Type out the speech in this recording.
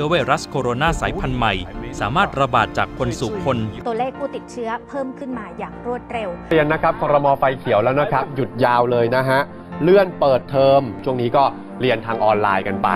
ชื้อไวรัสโคโรนาสายพันธุ์ใหม่ สามารถระบาดจากคนสู่คน ตัวเลขผู้ติดเชื้อเพิ่มขึ้นมาอย่างรวดเร็ว เรียนนะครับครมไฟเขียวแล้วนะครับ หยุดยาวเลยนะฮะ เลื่อนเปิดเทอม ช่วงนี้ก็เรียนทางออนไลน์กันไป